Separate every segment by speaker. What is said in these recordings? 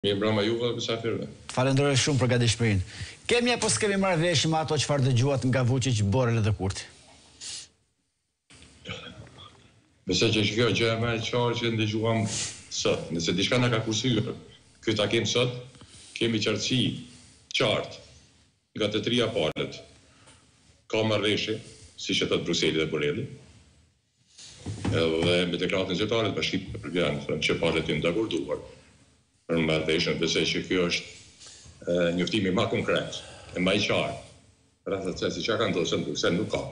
Speaker 1: Mirëmbrëma juve dhe mysafirëve. Të
Speaker 2: falenderoj shumë për gatishmërinë. Kemi apo s'kemi marrëveshje me ato çfarë dëgjuat nga Vuçiç, Borrel dhe Kurti?
Speaker 1: Besoj që është kjo gjëja më e qartë që ndëgjuam sot. Nëse diçka na ka kursyer ky takim sot, kemi qartësi të qartë nga të trija palët. Ka marrëveshje, siç e thotë Brukseli dhe Borreli. Edhe me deklaratën zyrtare të Bashkimit Evropian thonë që palët janë dakorduar për marrëveshjen. Besoj që ky është njoftimi ma konkret e ma i qartë rreth asaj se çka ka ndodhur sot në Bruksel nuk ka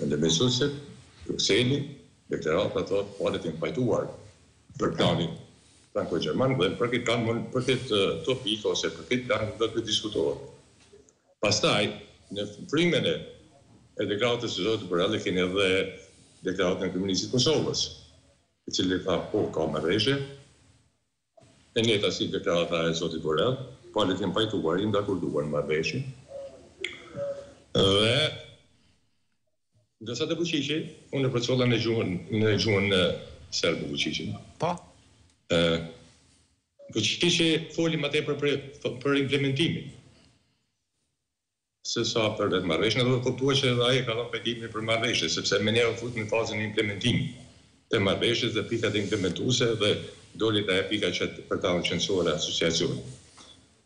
Speaker 1: ndërmjetësuesit, Brukseli deklarata thotë palët janë pajtuar për planin franko-gjerman dhe për këtë plan, për këtë topik ose për këtë plan nuk do të diskutohet. Pastaj, në frymën e e deklaratës së zotit Borrell e keni edhe deklaratën e kryeministrit të Kosovës, i cili tha po, ka marrëveshje, e njëjta si deklarata e zotit Borrell, palët janë pajtuar, janë dakorduar në marrëveshje. Dhe ndërsa te Vuçiqi, unë e përcolla në gjuhën në gjuhën serbe Vuçiqin.
Speaker 2: Po.
Speaker 1: Ë Vuçiçi foli më tepër për për implementimin se sa për vetë marrëveshjen, duhet kuptuar që edhe ai ka dhënë pajtimin për marrëveshje, sepse menjëherë u fut në fazën e implementimit të marrëveshjes dhe pikat implementuese dhe doli te ajo pika që për ta ishte qenësore asociacioni.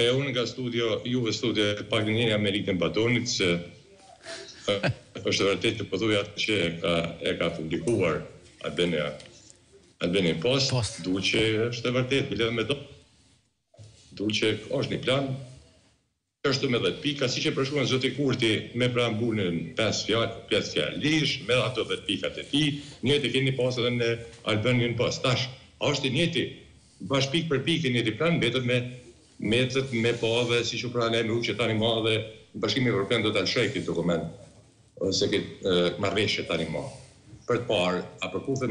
Speaker 1: E unë nga studio, ju në studio e pak njëri Amerikën Badonit se është e vërtetë që po thuaj atë që e ka e ka publikuar Albania Albania Post, Post. Duket që është e vërtetë, bile me do. Duket që është një plan kështu me 10 pika, siç e përshkruan zoti Kurti me preambulën 5 fjalë, 5 fjalësh, me ato 10 pikat e tij, njëjtë e keni pasur edhe në Albanian Post. Tash, a është i njëjti Bash pikë për pikë i njëjti plan mbetet me mbetet me pa dhe siç u paralajmëru që tanimë edhe Bashkimi Evropian do ta lëshojë këtë dokument ose këtë marrëveshje tanimë për të parë a përputhet